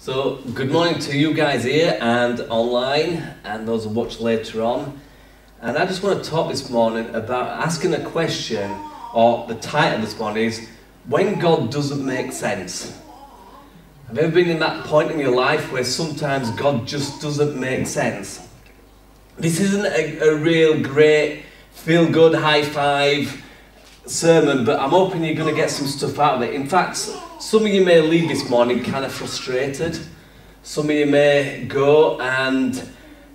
So, good morning to you guys here and online, and those who watch later on. And I just want to talk this morning about asking a question, or the title this morning is When God Doesn't Make Sense. Have you ever been in that point in your life where sometimes God just doesn't make sense? This isn't a, a real great feel good high five sermon, but I'm hoping you're going to get some stuff out of it. In fact, some of you may leave this morning kind of frustrated. Some of you may go and,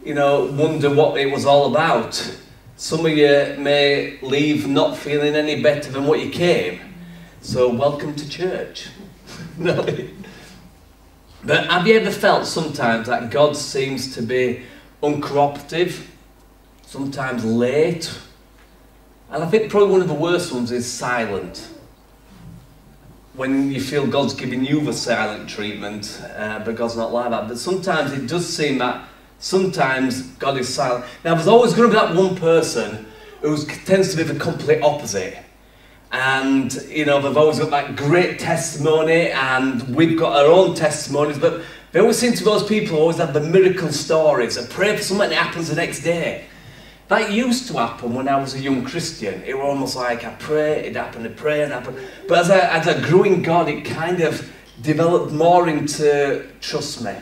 you know, wonder what it was all about. Some of you may leave not feeling any better than what you came. So, welcome to church. no. But have you ever felt sometimes that God seems to be uncooperative, sometimes late, and I think probably one of the worst ones is silent. When you feel God's giving you the silent treatment, uh, but God's not like that. But sometimes it does seem that sometimes God is silent. Now, there's always going to be that one person who tends to be the complete opposite. And, you know, they've always got that great testimony, and we've got our own testimonies, but they always seem to those people always have the miracle stories. They pray for something that happens the next day. That used to happen when I was a young Christian. It was almost like I pray, it happened, I pray, it happened. But as I, as I grew in God, it kind of developed more into trust me.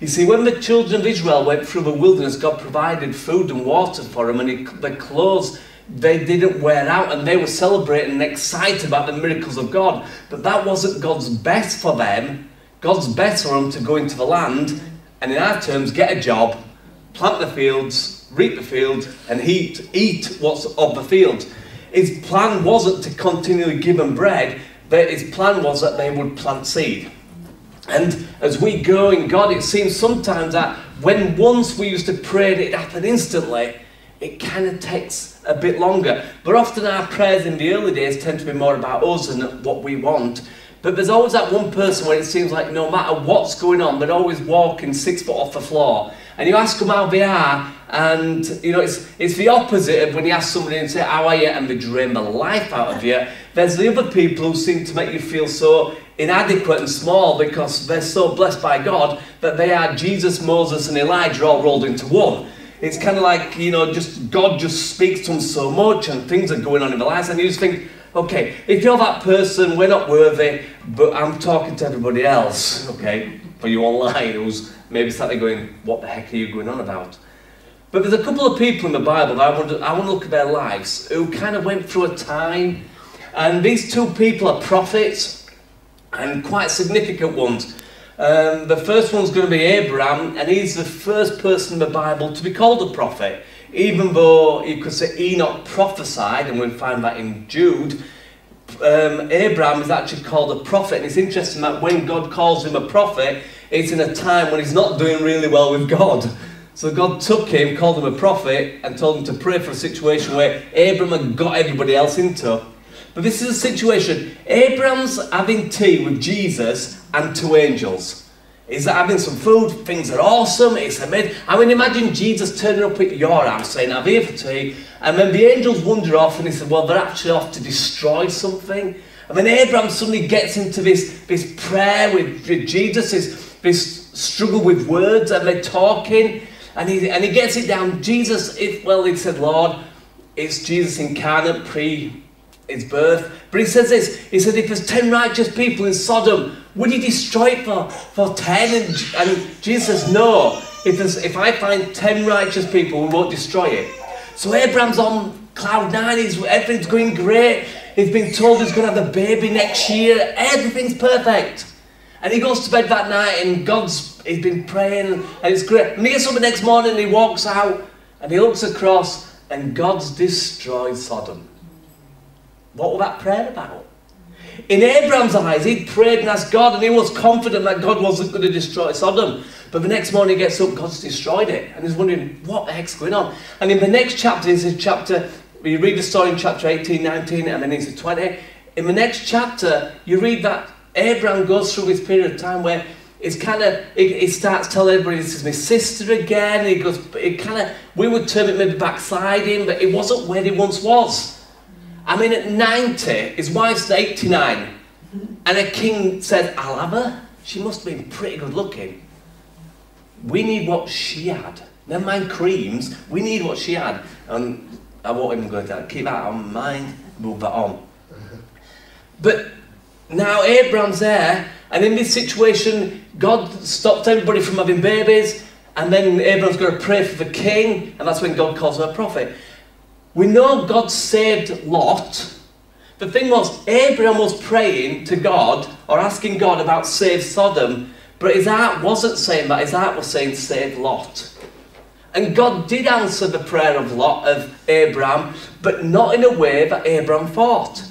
You see, when the children of Israel went through the wilderness, God provided food and water for them, and their clothes they didn't wear out, and they were celebrating and excited about the miracles of God. But that wasn't God's best for them. God's best for them to go into the land, and in our terms, get a job, plant the fields, reap the field, and eat, eat what's of the field. His plan wasn't to continually give them bread, but his plan was that they would plant seed. And as we go in God, it seems sometimes that when once we used to pray it happened instantly, it kind of takes a bit longer. But often our prayers in the early days tend to be more about us and what we want. But there's always that one person where it seems like no matter what's going on, they're always walking six foot off the floor. And you ask them how they are, and you know, it's, it's the opposite of when you ask somebody and say, How are you? and they drain the life out of you. There's the other people who seem to make you feel so inadequate and small because they're so blessed by God that they are Jesus, Moses, and Elijah all rolled into one. It's kind of like, you know, just God just speaks to them so much and things are going on in their lives, and you just think, okay, if you're that person, we're not worthy, but I'm talking to everybody else, okay, for you online who's maybe slightly going, what the heck are you going on about? But there's a couple of people in the Bible that I want, to, I want to look at their lives who kind of went through a time, and these two people are prophets, and quite significant ones. Um, the first one's going to be Abraham, and he's the first person in the Bible to be called a prophet. Even though you could say Enoch prophesied, and we'll find that in Jude, um, Abraham is actually called a prophet. And it's interesting that when God calls him a prophet, it's in a time when he's not doing really well with God. So God took him, called him a prophet, and told him to pray for a situation where Abraham had got everybody else into. But this is a situation. Abraham's having tea with Jesus and two angels. He's having some food, things are awesome, it's amazing. I mean, imagine Jesus turning up at your house saying, I'm here for tea, and then the angels wander off and he said, Well, they're actually off to destroy something. And then Abraham suddenly gets into this, this prayer with, with Jesus, this, this struggle with words, and they're talking. And he, and he gets it down. Jesus, if, well, he said, Lord, it's Jesus incarnate pre his birth. But he says this He said, if there's 10 righteous people in Sodom, would he destroy it for, for 10? And, and Jesus says, no. If, if I find 10 righteous people, we won't destroy it. So Abraham's on cloud nine. He's, everything's going great. He's been told he's going to have a baby next year. Everything's perfect. And he goes to bed that night and God's, he's been praying and it's great. And he gets up the next morning and he walks out and he looks across and God's destroyed Sodom. What was that prayer about? In Abraham's eyes, he prayed and asked God, and he was confident that God wasn't going to destroy Sodom. But the next morning he gets up, God's destroyed it. And he's wondering, what the heck's going on? And in the next chapter, this is chapter, you read the story in chapter 18, 19, and then into 20. In the next chapter, you read that Abraham goes through this period of time where it's kind of, he, he, starts telling everybody this is my sister again. He goes, it kind of, we would term it maybe backsliding, but it wasn't where he once was. I mean, at 90, his wife's 89, and a king said, I'll have her. she must have been pretty good looking. We need what she had. Never mind creams, we need what she had. And I won't even go into that. Keep that on mind, move that on. But now Abraham's there, and in this situation, God stopped everybody from having babies, and then Abraham's going to pray for the king, and that's when God calls him a prophet. We know God saved Lot. The thing was, Abraham was praying to God or asking God about save Sodom, but his heart wasn't saying that, his heart was saying save Lot. And God did answer the prayer of Lot of Abraham, but not in a way that Abraham thought.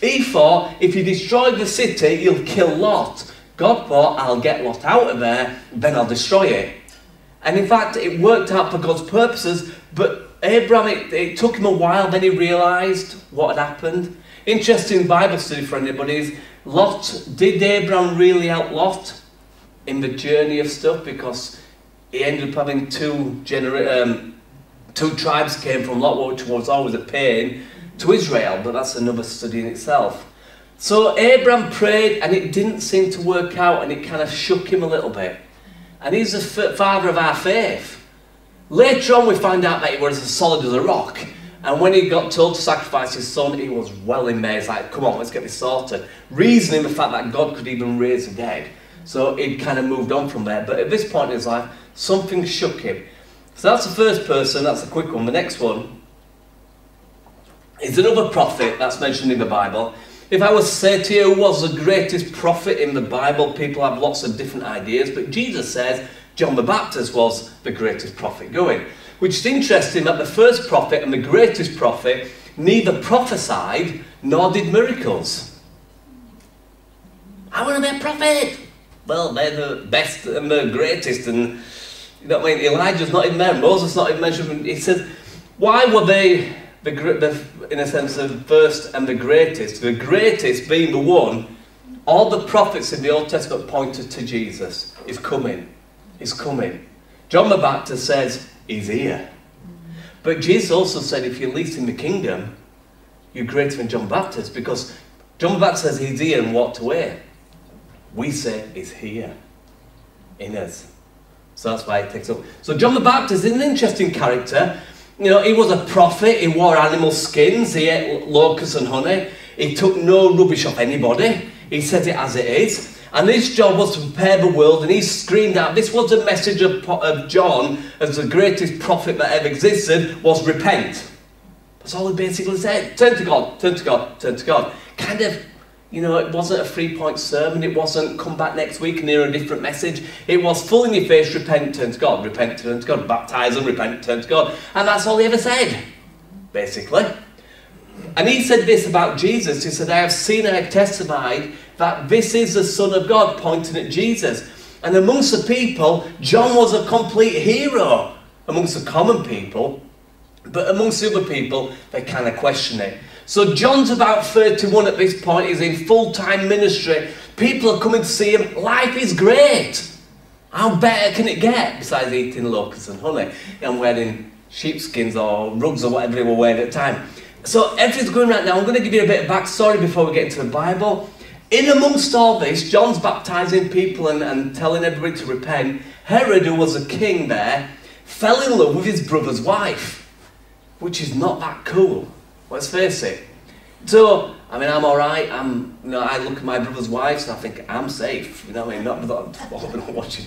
He thought, if you destroy the city, you'll kill Lot. God thought, I'll get Lot out of there, then I'll destroy it. And in fact, it worked out for God's purposes, but Abraham, it, it took him a while, then he realised what had happened. Interesting Bible study for anybody is Lot, did Abraham really help Lot in the journey of stuff? Because he ended up having two genera- um, two tribes came from Lot, which was always a pain, to Israel, but that's another study in itself. So Abraham prayed and it didn't seem to work out and it kind of shook him a little bit. And he's the father of our faith. Later on we find out that he was as solid as a rock. And when he got told to sacrifice his son, he was well in there. He's like, come on, let's get this sorted. Reasoning the fact that God could even raise the dead. So he'd kind of moved on from there. But at this point in his life, something shook him. So that's the first person, that's a quick one. The next one is another prophet that's mentioned in the Bible. If I was to say to you who was the greatest prophet in the Bible, people have lots of different ideas, but Jesus says John the Baptist was the greatest prophet going. Which is interesting that the first prophet and the greatest prophet neither prophesied nor did miracles. I want to be a prophet. Well, they're the best and the greatest, and you know what I mean. Elijah's not even there. Moses not even mentioned. He says, why were they the, the in a sense the first and the greatest? The greatest being the one. All the prophets in the Old Testament pointed to Jesus. He's coming. He's coming. John the Baptist says he's here. But Jesus also said, if you're least in the kingdom, you're greater than John Baptist because John the Baptist says he's here and walked away. We say he's here in us. So that's why it takes up. So John the Baptist is an interesting character. You know, he was a prophet, he wore animal skins, he ate locusts and honey, he took no rubbish off anybody, he said it as it is. And his job was to prepare the world, and he screamed out, this was the message of, of John as the greatest prophet that ever existed, was repent. That's all he basically said. Turn to God, turn to God, turn to God. Kind of you know, it wasn't a three point sermon, it wasn't come back next week and hear a different message. It was full in your face, repent, turn to God, repent, turn to God, baptize them, repent, turn to God. And that's all he ever said, basically. And he said this about Jesus. He said, I have seen and I have testified that this is the Son of God, pointing at Jesus. And amongst the people, John was a complete hero amongst the common people. But amongst the other people, they kind of question it. So John's about 31 at this point, he's in full-time ministry. People are coming to see him. Life is great. How better can it get besides eating locusts and honey and wearing sheepskins or rugs or whatever they were wearing at the time? So everything's going right now. I'm going to give you a bit of backstory before we get into the Bible. In amongst all this, John's baptizing people and, and telling everybody to repent. Herod, who was a king there, fell in love with his brother's wife, which is not that cool. Let's face it. So, I mean, I'm all right. I'm, you know, I look at my brother's wives and I think I'm safe. You know what I mean? Not that I'm, not watching.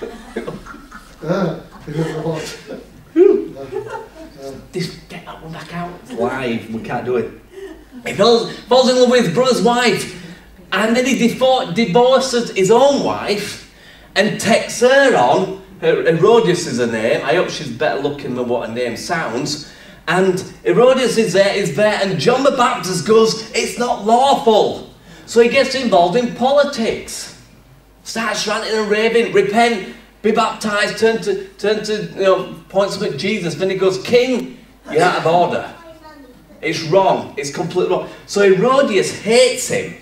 this get that one back out. Live. We can't do it. He falls, falls in love with his brother's wife, and then he divorces his own wife and takes her on. Her, Herodias is her name. I hope she's better looking than what her name sounds. And Herodias is there, is there, and John the Baptist goes, it's not lawful. So he gets involved in politics. Starts ranting and raving, repent, be baptized, turn to, turn to, you know, points at Jesus. Then he goes, King, you're out of order. It's wrong. It's completely wrong. So Herodias hates him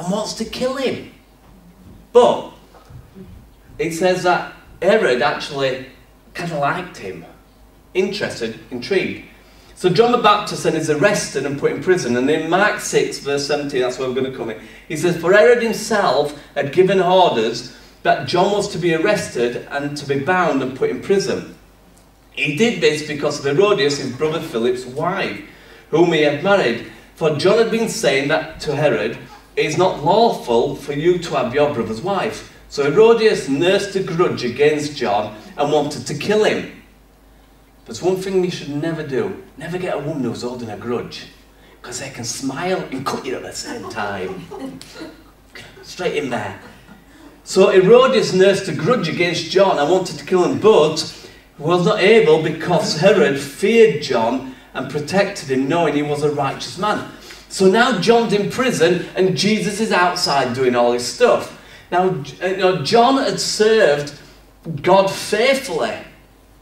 and wants to kill him. But it says that Herod actually kind of liked him interested, intrigued. So John the Baptist then is arrested and put in prison. And in Mark 6, verse 17, that's where we're going to come in. He says, For Herod himself had given orders that John was to be arrested and to be bound and put in prison. He did this because of Herodias, his brother Philip's wife, whom he had married. For John had been saying that to Herod, It is not lawful for you to have your brother's wife. So Herodias nursed a grudge against John and wanted to kill him. There's one thing you should never do. Never get a woman who's holding a grudge. Because they can smile and cut you at the same time. Straight in there. So Herodias nursed a grudge against John and wanted to kill him, but was not able because Herod feared John and protected him, knowing he was a righteous man. So now John's in prison and Jesus is outside doing all his stuff. Now, you uh, know, John had served God faithfully.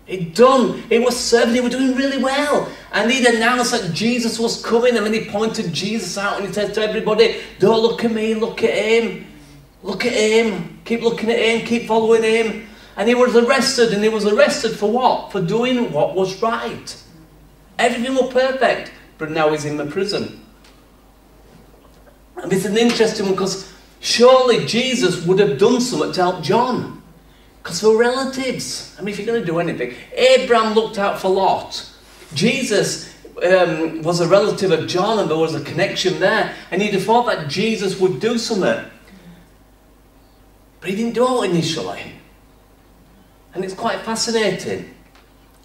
He'd done, he was serving, he was doing really well. And he'd announced that Jesus was coming, and then he pointed Jesus out and he said to everybody, Don't look at me, look at him. Look at him. Keep looking at him, keep following him. And he was arrested, and he was arrested for what? For doing what was right. Everything was perfect, but now he's in the prison. And it's an interesting one because surely Jesus would have done something to help John. Because we're relatives. I mean, if you're going to do anything, Abraham looked out for Lot. Jesus um, was a relative of John, and there was a connection there. And you'd have thought that Jesus would do something. But he didn't do it initially. And it's quite fascinating.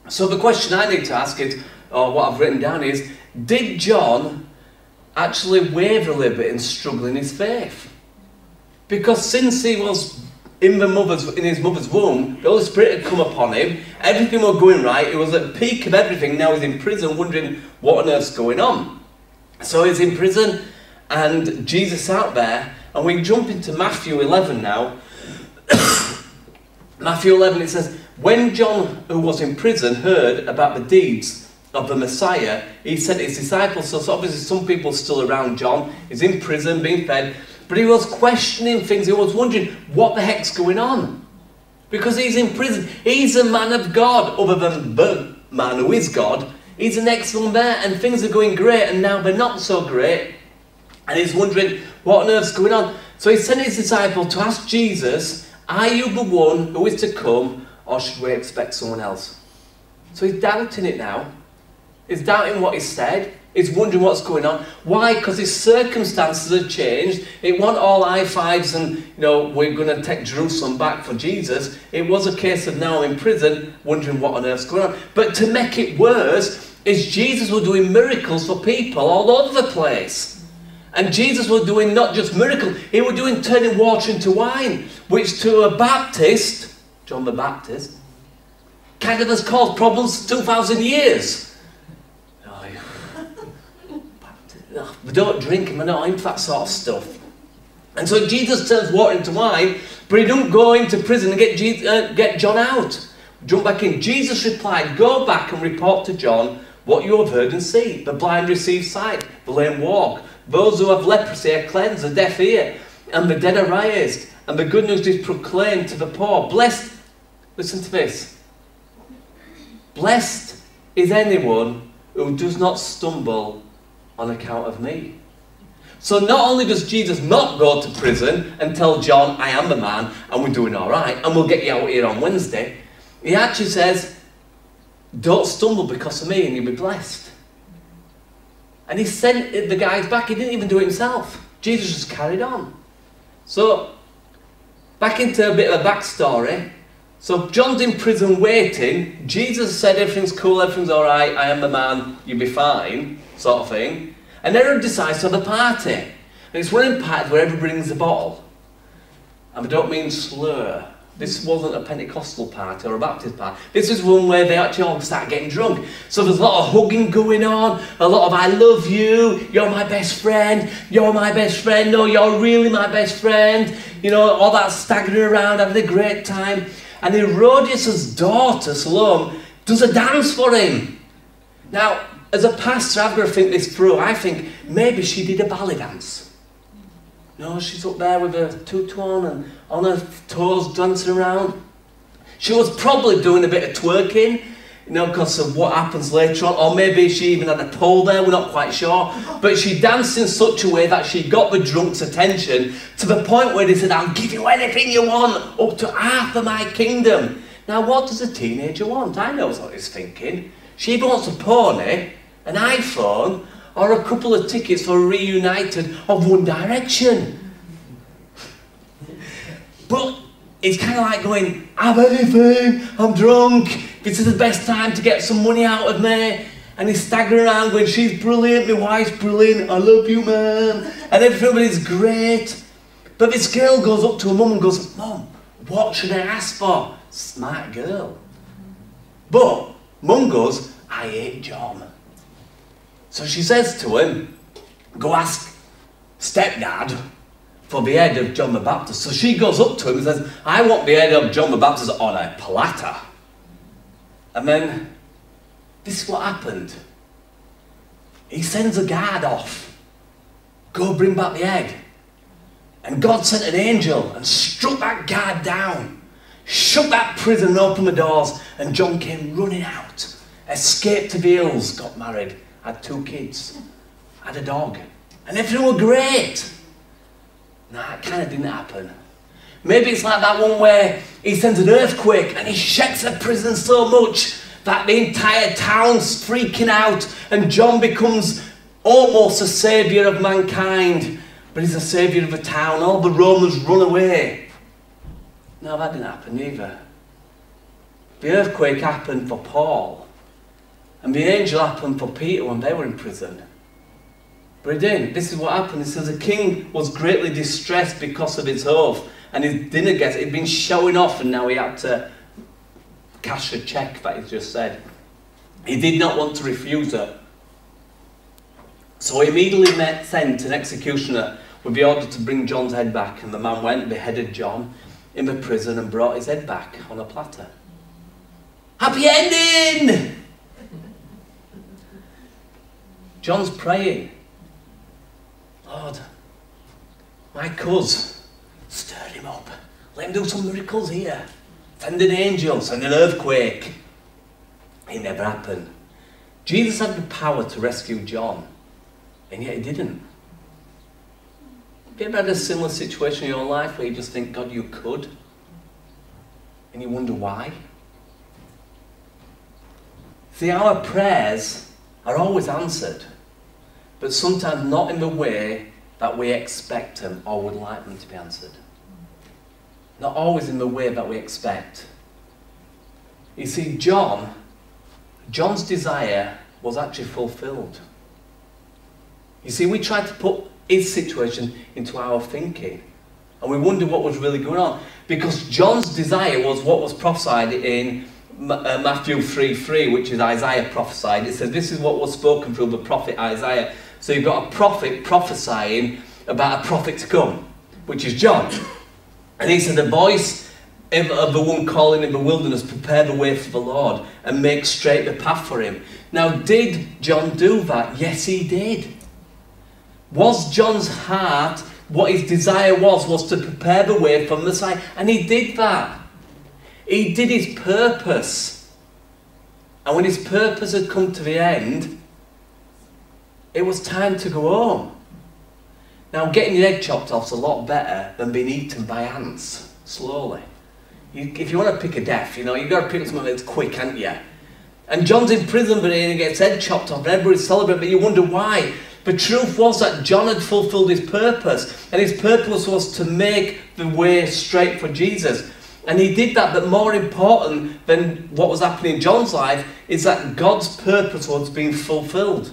So the question I need to ask is, or what I've written down is, did John actually waver a little bit and struggle in his faith? Because since he was in the mother's in his mother's womb, the Holy Spirit had come upon him. Everything was going right. He was at the peak of everything. Now he's in prison, wondering what on earth's going on. So he's in prison, and Jesus out there. And we jump into Matthew 11 now. Matthew 11 it says, when John, who was in prison, heard about the deeds of the Messiah, he sent his disciples. So, obviously, some people still around John. He's in prison, being fed. But he was questioning things. He was wondering what the heck's going on. Because he's in prison. He's a man of God, other than the man who is God. He's an excellent man, and things are going great, and now they're not so great. And he's wondering what on earth's going on. So he sent his disciple to ask Jesus, Are you the one who is to come, or should we expect someone else? So he's doubting it now. He's doubting what he said. He's wondering what's going on. Why? Because his circumstances have changed. It wasn't all high fives and, you know, we're going to take Jerusalem back for Jesus. It was a case of now in prison, wondering what on earth's going on. But to make it worse, is Jesus was doing miracles for people all over the place. And Jesus was doing not just miracles, he was doing turning water into wine, which to a Baptist, John the Baptist, kind of has caused problems 2,000 years. They don't drink and we're not into that sort of stuff. And so Jesus turns water into wine, but he don't go into prison and get, Jesus, uh, get John out. Jump back in. Jesus replied, Go back and report to John what you have heard and seen. The blind receive sight, the lame walk, those who have leprosy are cleansed, the deaf hear, and the dead are raised, and the good news is proclaimed to the poor. Blessed, listen to this. Blessed is anyone who does not stumble on account of me. So not only does Jesus not go to prison and tell John, I am the man, and we're doing all right, and we'll get you out here on Wednesday, he actually says, don't stumble because of me and you'll be blessed. And he sent the guys back, he didn't even do it himself. Jesus just carried on. So, back into a bit of a backstory. So John's in prison waiting. Jesus said everything's cool, everything's all right, I am the man, you'll be fine sort of thing. And everyone decides to have a party. And it's one of the parties where everybody brings a bottle. And I don't mean slur. This wasn't a Pentecostal party or a Baptist party. This is one where they actually all start getting drunk. So there's a lot of hugging going on, a lot of I love you, you're my best friend, you're my best friend, no, you're really my best friend. You know, all that staggering around, having a great time. And Herodias' daughter, Salome, does a dance for him. Now, as a pastor, I've got to think this through. I think maybe she did a ballet dance. No, she's up there with her tutu on and on her toes dancing around. She was probably doing a bit of twerking. You know, because of what happens later on, or maybe she even had a pole there, we're not quite sure. But she danced in such a way that she got the drunk's attention to the point where they said, I'll give you anything you want, up to half of my kingdom. Now, what does a teenager want? I know what he's thinking. She wants a pony, an iPhone, or a couple of tickets for reunited of One Direction. But it's kind of like going, I have anything, I'm drunk, this is the best time to get some money out of me. And he's staggering around going, she's brilliant, my wife's brilliant, I love you, man. And everybody's great. But this girl goes up to her mum and goes, Mum, what should I ask for? Smart girl. But mum goes, I hate John. So she says to him, Go ask stepdad for the head of John the Baptist. So she goes up to him and says, I want the head of John the Baptist on a platter. And then this is what happened. He sends a guard off. Go bring back the egg. And God sent an angel and struck that guard down, shut that prison and opened the doors. And John came running out, escaped to the hills, got married, had two kids, had a dog. And everything was great. Nah, it kind of didn't happen. Maybe it's like that one where he sends an earthquake and he shakes the prison so much that the entire town's freaking out and John becomes almost a saviour of mankind, but he's a saviour of a town. All the Romans run away. No, that didn't happen either. The earthquake happened for Paul, and the angel happened for Peter when they were in prison. But it didn't. This is what happened. It says the king was greatly distressed because of his oath and his dinner guest He'd been showing off and now he had to cash a check that he'd just said. He did not want to refuse her. So he immediately met, sent an executioner with the order to bring John's head back, and the man went, and beheaded John in the prison, and brought his head back on a platter. Happy ending! John's praying. Lord, my cuz Stir him up. Let him do some miracles here. Send an angel, send an earthquake. It never happened. Jesus had the power to rescue John, and yet he didn't. Have you ever had a similar situation in your life where you just think, God, you could? And you wonder why? See, our prayers are always answered, but sometimes not in the way that we expect them or would like them to be answered not always in the way that we expect. You see, John, John's desire was actually fulfilled. You see, we try to put his situation into our thinking. And we wonder what was really going on. Because John's desire was what was prophesied in uh, Matthew 3 3, which is Isaiah prophesied. It says, This is what was spoken through the prophet Isaiah. So you've got a prophet prophesying about a prophet to come, which is John. And he said, The voice of the one calling in the wilderness, prepare the way for the Lord and make straight the path for him. Now, did John do that? Yes, he did. Was John's heart, what his desire was, was to prepare the way for Messiah? And he did that. He did his purpose. And when his purpose had come to the end, it was time to go home. Now, getting your head chopped off is a lot better than being eaten by ants slowly. You, if you want to pick a death, you know, you've got to pick something that's quick, haven't you? And John's in prison, but he gets head chopped off, and everybody's celebrating, but you wonder why. The truth was that John had fulfilled his purpose, and his purpose was to make the way straight for Jesus. And he did that, but more important than what was happening in John's life is that God's purpose was being fulfilled.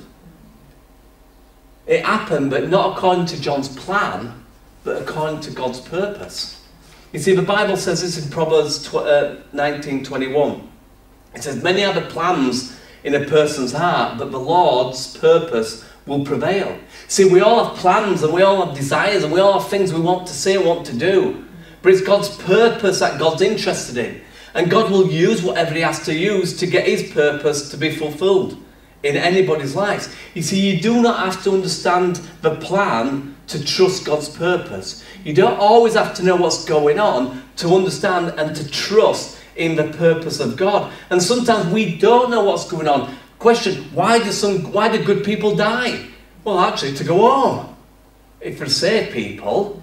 It happened, but not according to John's plan, but according to God's purpose. You see, the Bible says this in Proverbs tw- uh, 19:21. It says, "Many are the plans in a person's heart, but the Lord's purpose will prevail." See, we all have plans and we all have desires and we all have things we want to say, and want to do. But it's God's purpose that God's interested in. And God will use whatever He has to use to get His purpose to be fulfilled in anybody's lives. You see, you do not have to understand the plan to trust God's purpose. You don't always have to know what's going on to understand and to trust in the purpose of God. And sometimes we don't know what's going on. Question, why do some why do good people die? Well, actually to go home. If for saved people,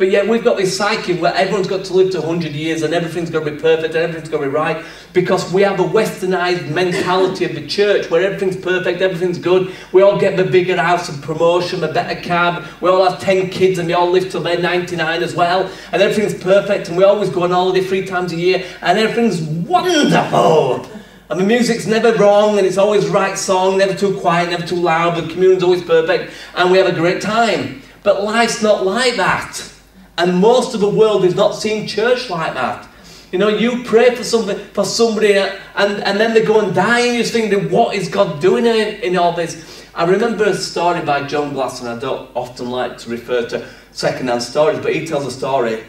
but yet we've got this psyche where everyone's got to live to 100 years and everything's got to be perfect and everything's got to be right because we have a westernized mentality of the church where everything's perfect, everything's good. We all get the bigger house and promotion, the better cab. We all have 10 kids and we all live till they're 99 as well. And everything's perfect and we always go on holiday three times a year and everything's wonderful. And the music's never wrong and it's always right song, never too quiet, never too loud. The communion's always perfect and we have a great time. But life's not like that. And most of the world is not seeing church like that. You know, you pray for something for somebody and, and then they go and die and you're thinking, what is God doing in, in all this? I remember a story by John Glass, and I don't often like to refer to second-hand stories, but he tells a story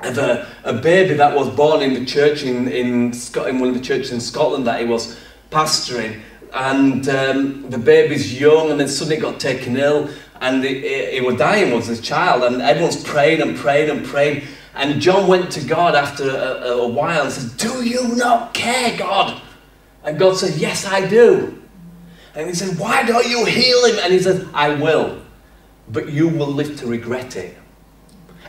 of a, a baby that was born in the church in, in, in one of the churches in Scotland that he was pastoring. And um, the baby's young and then suddenly got taken ill and he, was dying was his child and everyone's praying and praying and praying and John went to God after a, a while and said do you not care God and God said yes I do and he said why don't you heal him and he said I will but you will live to regret it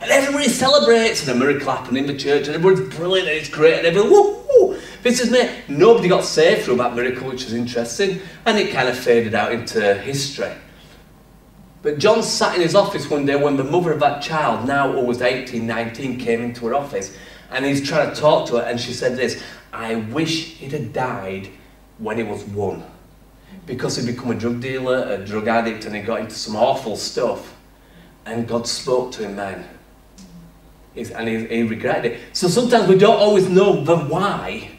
and everybody celebrates and a miracle happened in the church and everyone's brilliant and it's great and everyone woo, woo. This is me. Nobody got saved through that miracle, which was interesting, and it kind of faded out into history. But John sat in his office one day when the mother of that child, now almost 18, 19, came into her office and he's trying to talk to her and she said this, I wish he'd have died when he was one. Because he'd become a drug dealer, a drug addict and he got into some awful stuff. And God spoke to him then. He's, and he, he regretted it. So sometimes we don't always know the why,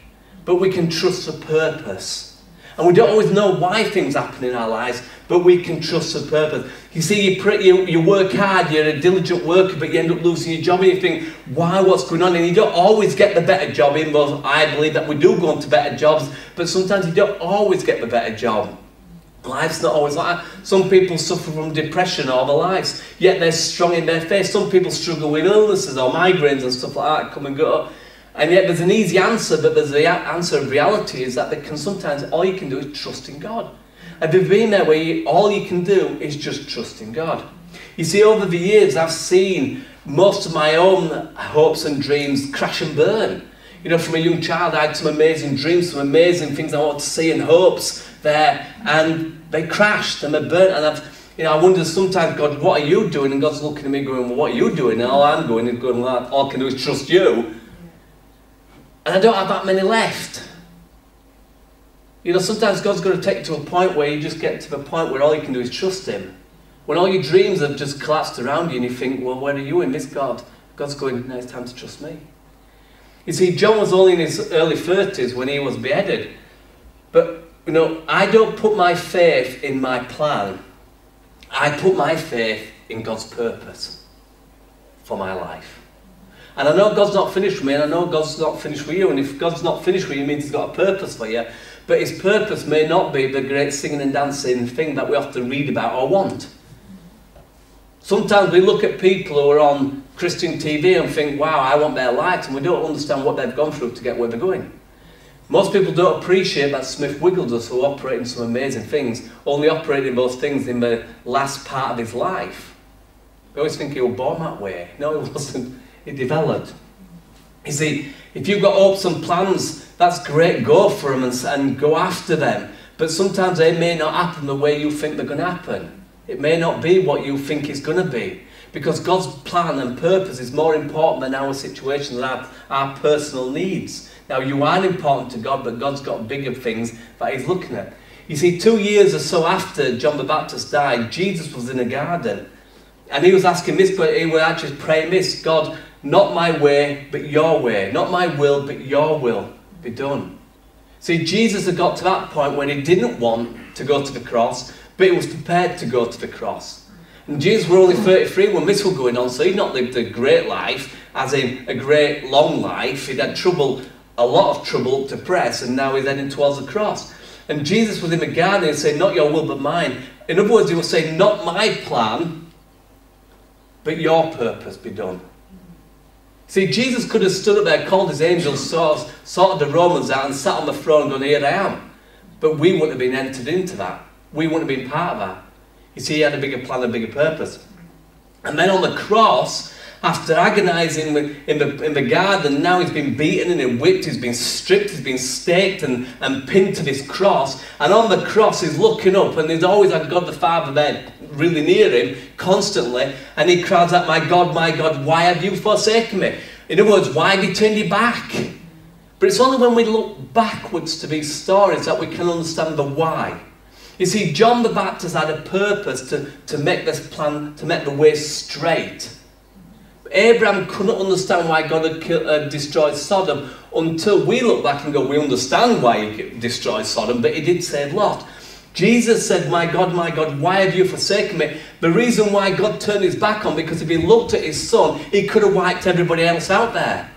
but we can trust the purpose. And we don't always know why things happen in our lives, but we can trust the purpose. You see, you, you, you work hard, you're a diligent worker, but you end up losing your job, and you think, why, what's going on? And you don't always get the better job, even though I believe that we do go into better jobs, but sometimes you don't always get the better job. Life's not always like that. Some people suffer from depression all their lives, yet they're strong in their faith. Some people struggle with illnesses or migraines and stuff like that, come and go. And yet there's an easy answer, but there's the answer of reality is that they can sometimes, all you can do is trust in God. Have you been there where all you can do is just trust in God? You see, over the years, I've seen most of my own hopes and dreams crash and burn. You know, from a young child, I had some amazing dreams, some amazing things I wanted to see and hopes there, and they crashed and they burnt. And I've, you know, I wonder sometimes, God, what are you doing? And God's looking at me going, well, what are you doing? And all I'm going is going, well, all I can do is trust you. And I don't have that many left. You know, sometimes God's going to take you to a point where you just get to the point where all you can do is trust Him. When all your dreams have just collapsed around you and you think, well, where are you in this God? God's going, now it's time to trust me. You see, John was only in his early 30s when he was beheaded. But, you know, I don't put my faith in my plan. I put my faith in God's purpose for my life. And I know God's not finished with me, and I know God's not finished with you. And if God's not finished with you, it means He's got a purpose for you. But His purpose may not be the great singing and dancing thing that we often read about or want. Sometimes we look at people who are on Christian TV and think, wow, I want their lives, and we don't understand what they've gone through to get where they're going. Most people don't appreciate that Smith Wigglesworth, who operated in some amazing things, only operated those things in the last part of his life. We always think he was born that way. No, he wasn't it developed. You see, if you've got hopes and plans, that's great, go for them and, and go after them. But sometimes they may not happen the way you think they're going to happen. It may not be what you think it's going to be. Because God's plan and purpose is more important than our situation, than our, our personal needs. Now, you are important to God, but God's got bigger things that He's looking at. You see, two years or so after John the Baptist died, Jesus was in a garden. And he was asking this, but he was actually praying this God, not my way, but your way. Not my will, but your will be done. See, Jesus had got to that point when he didn't want to go to the cross, but he was prepared to go to the cross. And Jesus was only 33 when this was going on, so he'd not lived a great life, as in a great long life. He'd had trouble, a lot of trouble to press, and now he's heading towards the cross. And Jesus was in the garden and saying, Not your will, but mine. In other words, he was saying, Not my plan, but your purpose be done. See, Jesus could have stood up there, called his angels, sort sorted the Romans out, and sat on the throne going, Here I am. But we wouldn't have been entered into that. We wouldn't have been part of that. You see, he had a bigger plan, a bigger purpose. And then on the cross, after agonizing in the, in the garden, now he's been beaten and whipped, he's been stripped, he's been staked and, and pinned to this cross. And on the cross, he's looking up, and he's always had God the Father there, really near him, constantly. And he cries out, My God, my God, why have you forsaken me? In other words, why have you turned your back? But it's only when we look backwards to these stories that we can understand the why. You see, John the Baptist had a purpose to, to make this plan, to make the way straight. Abraham couldn't understand why God had killed, uh, destroyed Sodom until we look back and go, we understand why he destroyed Sodom, but he did save Lot. Jesus said, My God, my God, why have you forsaken me? The reason why God turned his back on, because if he looked at his son, he could have wiped everybody else out there.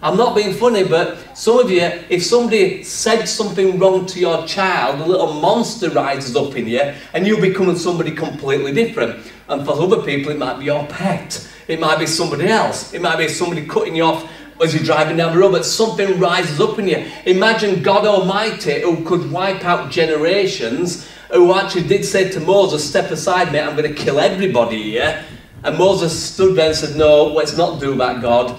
I'm not being funny, but some of you, if somebody said something wrong to your child, a little monster rises up in you, and you become somebody completely different. And for other people, it might be your pet. It might be somebody else. It might be somebody cutting you off as you're driving down the road, but something rises up in you. Imagine God Almighty who could wipe out generations, who actually did say to Moses, Step aside, mate, I'm going to kill everybody here. And Moses stood there and said, No, let's not do that, God.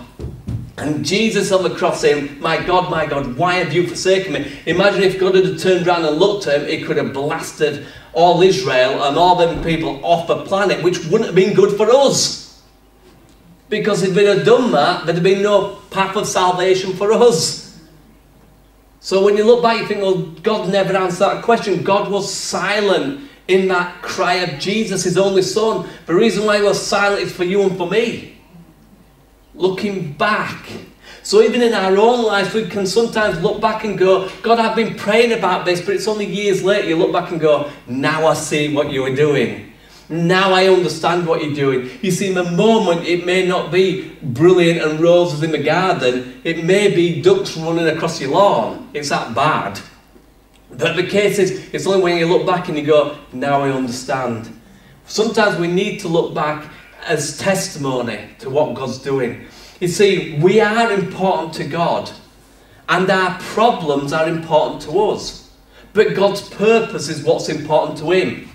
And Jesus on the cross saying, My God, my God, why have you forsaken me? Imagine if God had turned around and looked at him, he could have blasted all Israel and all them people off the planet, which wouldn't have been good for us. Because if they'd have done that, there'd have been no path of salvation for us. So when you look back, you think, well, God never answered that question. God was silent in that cry of Jesus, his only son. The reason why he was silent is for you and for me looking back. So even in our own lives, we can sometimes look back and go, God, I've been praying about this, but it's only years later you look back and go, now I see what you were doing. Now I understand what you're doing. You see, in the moment, it may not be brilliant and roses in the garden. It may be ducks running across your lawn. It's that bad. But the case is, it's only when you look back and you go, now I understand. Sometimes we need to look back as testimony to what God's doing. You see, we are important to God, and our problems are important to us. But God's purpose is what's important to Him.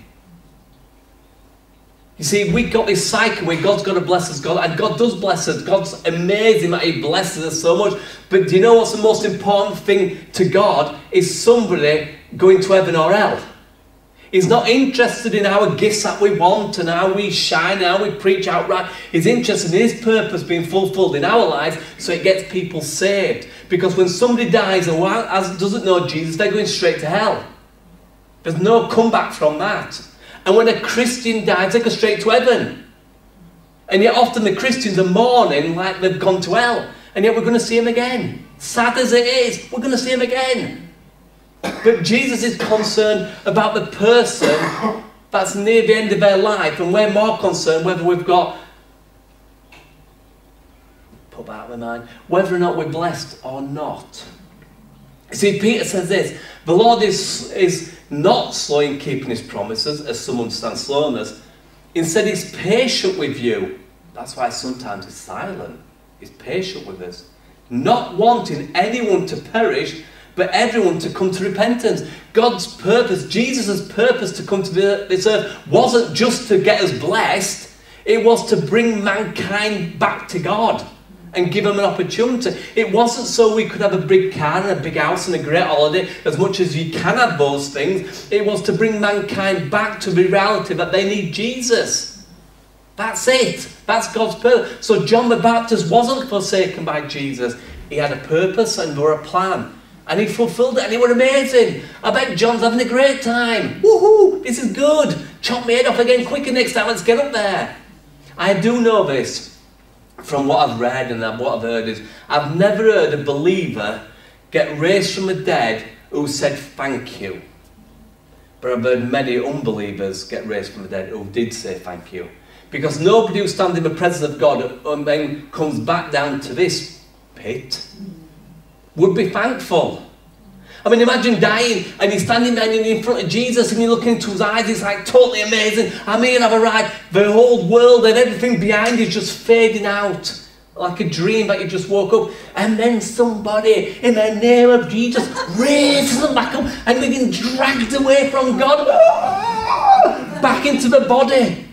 You see, we got this cycle where God's got to bless us, God, and God does bless us. God's amazing that He blesses us so much. But do you know what's the most important thing to God? Is somebody going to heaven or hell. He's not interested in our gifts that we want and how we shine, and how we preach outright. He's interested in His purpose being fulfilled in our lives so it gets people saved. Because when somebody dies and doesn't know Jesus, they're going straight to hell. There's no comeback from that. And when a Christian dies, they go straight to heaven. And yet often the Christians are mourning like they've gone to hell. And yet we're going to see him again. Sad as it is, we're going to see him again. But Jesus is concerned about the person that's near the end of their life, and we're more concerned whether we've got put that out of mind, whether or not we're blessed or not. See, Peter says this the Lord is, is not slow in keeping his promises, as some understand slowness. Instead, he's patient with you. That's why sometimes he's silent. He's patient with us. Not wanting anyone to perish, but everyone to come to repentance. God's purpose, Jesus' purpose to come to this earth wasn't just to get us blessed, it was to bring mankind back to God and give them an opportunity. It wasn't so we could have a big car and a big house and a great holiday, as much as you can have those things. It was to bring mankind back to the reality that they need Jesus. That's it. That's God's purpose. So John the Baptist wasn't forsaken by Jesus. He had a purpose and or a plan. And he fulfilled it and it was amazing. I bet John's having a great time. Woohoo! This is good. Chop my head off again quicker next time. Let's get up there. I do know this from what I've read and what I've heard is I've never heard a believer get raised from the dead who said thank you. But I've heard many unbelievers get raised from the dead who did say thank you. Because nobody who stands in the presence of God and then comes back down to this pit would be thankful. I mean, imagine dying and you're standing there in front of Jesus and you're looking into his eyes. It's like totally amazing. I mean, I've arrived. The whole world and everything behind is just fading out. like a dream that you just woke up, and then somebody in the name of Jesus raises them back up and they're getting dragged away from God ah, back into the body.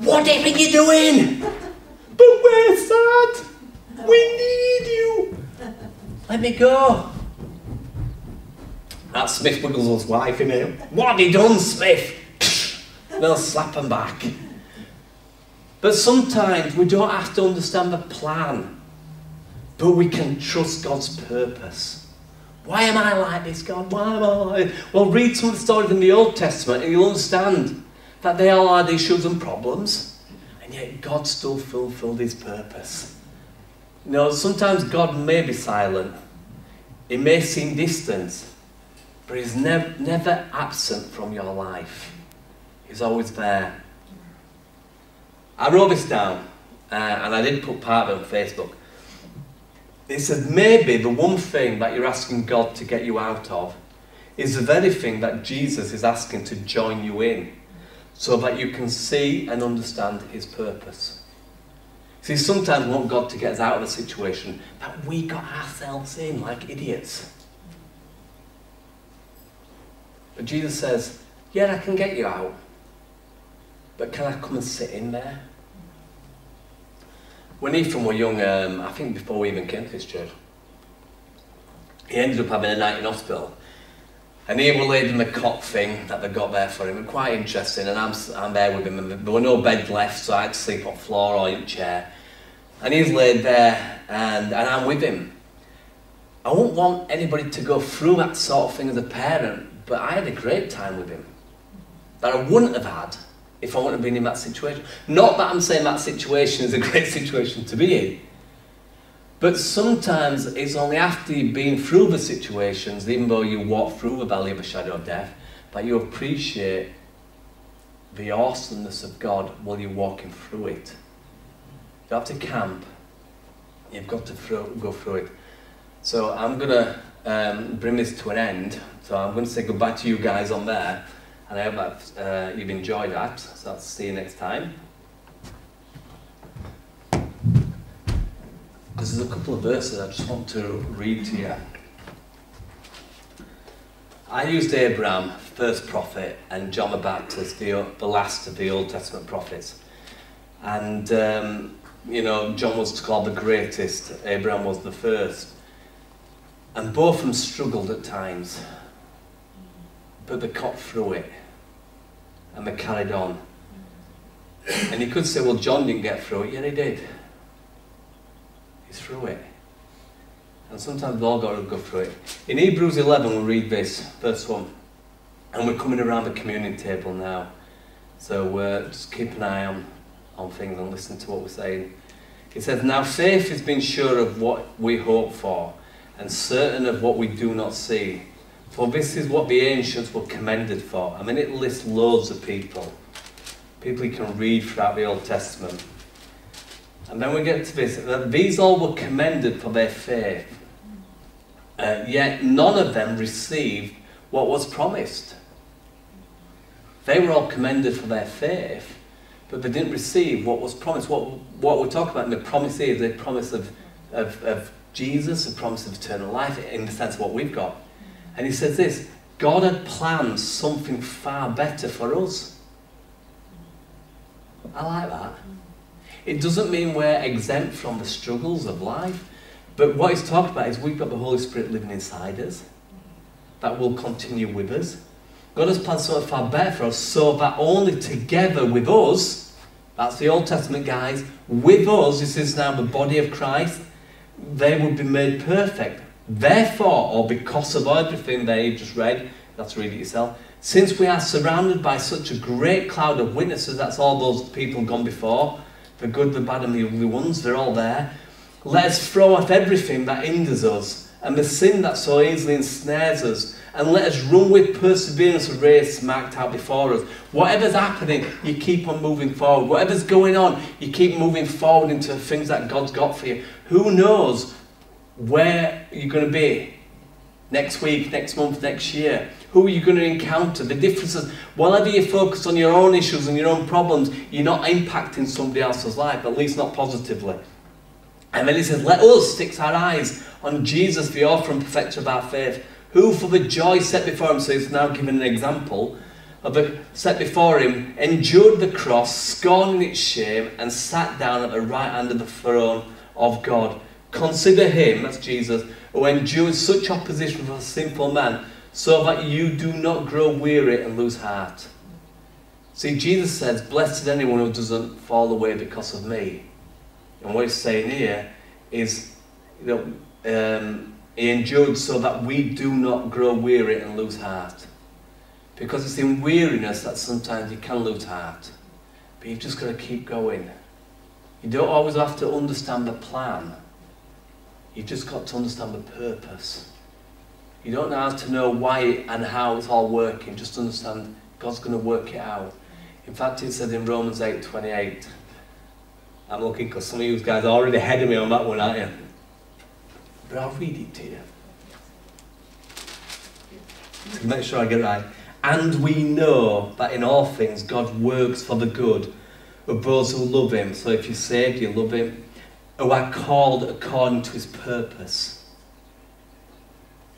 Whatever you're doing. But we're. We need you. Let me go. That's Smith Wigglesworth's wife, isn't it? What have you done, Smith? They'll slap him back. But sometimes we don't have to understand the plan, but we can trust God's purpose. Why am I like this, God? Why am I like this? Well, read some of the stories in the Old Testament and you'll understand that they all had issues and problems, and yet God still fulfilled his purpose. You know, sometimes God may be silent, He may seem distant, but He's nev- never absent from your life. He's always there. I wrote this down, uh, and I did put part of it on Facebook. It says maybe the one thing that you're asking God to get you out of is the very thing that Jesus is asking to join you in, so that you can see and understand His purpose. See, sometimes we want God to get us out of a situation that we got ourselves in like idiots. But Jesus says, Yeah, I can get you out. But can I come and sit in there? When Ethan were young, um, I think before we even came to this church, he ended up having a night in hospital. And he was laid in the cot thing that they got there for him. Quite interesting. And I'm, I'm there with him. And there were no bed left, so I had to sleep on floor or in a chair. And he's laid there, and, and I'm with him. I wouldn't want anybody to go through that sort of thing as a parent, but I had a great time with him that I wouldn't have had if I wouldn't have been in that situation. Not that I'm saying that situation is a great situation to be in, but sometimes it's only after you've been through the situations, even though you walk through the valley of the shadow of death, that you appreciate the awesomeness of God while you're walking through it. You have to camp. You've got to throw, go through it. So I'm going to um, bring this to an end. So I'm going to say goodbye to you guys on there. And I hope that uh, you've enjoyed that. So I'll see you next time. There's a couple of verses I just want to read to you. I used Abraham, first prophet, and John the Baptist, the, the last of the Old Testament prophets. And, um, you know, John was called the greatest, Abraham was the first. And both of them struggled at times, but they got through it and they carried on. And you could say, well, John didn't get through it. Yeah, he did. He's through it. And sometimes we've all got to go through it. In Hebrews 11, we read this, verse 1. And we're coming around the communion table now. So uh, just keep an eye on, on things and listen to what we're saying. It says, Now faith has been sure of what we hope for, and certain of what we do not see. For this is what the ancients were commended for. I mean, it lists loads of people. People you can read throughout the Old Testament. And then we get to this, that these all were commended for their faith. Uh, yet none of them received what was promised. They were all commended for their faith, but they didn't receive what was promised. What, what we're talking about in the promise is the promise of, of, of Jesus, the promise of eternal life, in the sense of what we've got. And he says this God had planned something far better for us. I like that. It doesn't mean we're exempt from the struggles of life, but what he's talking about is we've got the Holy Spirit living inside us that will continue with us. God has planned something far better for us so that only together with us, that's the Old Testament guys, with us, this is now the body of Christ, they would be made perfect. Therefore, or because of everything that you just read, that's read it yourself, since we are surrounded by such a great cloud of witnesses, that's all those people gone before, the good, the bad, and the ugly ones, they're all there. Let us throw off everything that hinders us and the sin that so easily ensnares us, and let us run with perseverance a race marked out before us. Whatever's happening, you keep on moving forward. Whatever's going on, you keep moving forward into the things that God's got for you. Who knows where you're going to be next week, next month, next year? Who are you going to encounter? The differences, whatever you focus on your own issues and your own problems, you're not impacting somebody else's life, at least not positively. And then he says, Let us fix our eyes on Jesus, the author and perfecter of our faith, who for the joy set before him, so he's now given an example of the set before him, endured the cross, scorning its shame, and sat down at the right hand of the throne of God. Consider him, that's Jesus, who endured such opposition from a sinful man, so that you do not grow weary and lose heart. See, Jesus says, Blessed anyone who doesn't fall away because of me. And what he's saying here is, you know, um, he endured so that we do not grow weary and lose heart. Because it's in weariness that sometimes you can lose heart. But you've just got to keep going. You don't always have to understand the plan. You've just got to understand the purpose. You don't have to know why and how it's all working. Just understand God's going to work it out. In fact, it said in Romans 8 28, I'm looking because some of you guys are already ahead of me on that one, aren't you? But I'll read it to you. To make sure I get it right. And we know that in all things God works for the good of those who love Him. So if you're saved, you love Him. Oh, Who are called according to His purpose.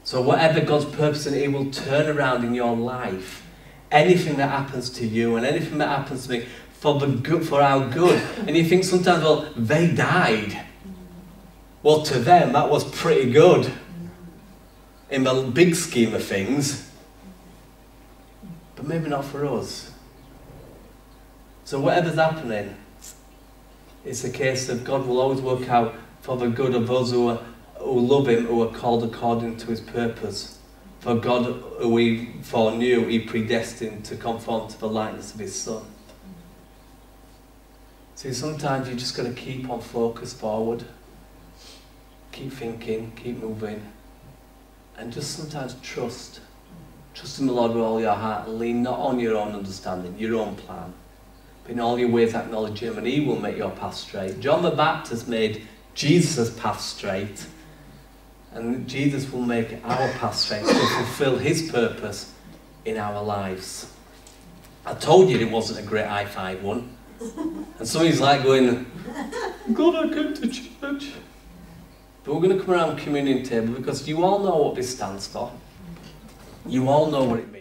So whatever God's purpose, and He will turn around in your life. Anything that happens to you and anything that happens to me for the good, for our good. And you think sometimes, well, they died. Well, to them, that was pretty good. In the big scheme of things. But maybe not for us. So whatever's happening, it's a case of God will always work out for the good of those who, are, who love Him, who are called according to His purpose. For God, who He foreknew, He predestined to conform to the likeness of His Son. See, sometimes you just got to keep on focus forward, keep thinking, keep moving, and just sometimes trust. Trust in the Lord with all your heart lean not on your own understanding, your own plan. In all your ways acknowledge Him and He will make your path straight. John the Baptist made Jesus' path straight. And Jesus will make our path straight to fulfill His purpose in our lives. I told you it wasn't a great high five one. And somebody's like going, God, I came to church. But we're going to come around communion table because you all know what this stands for. You all know what it means.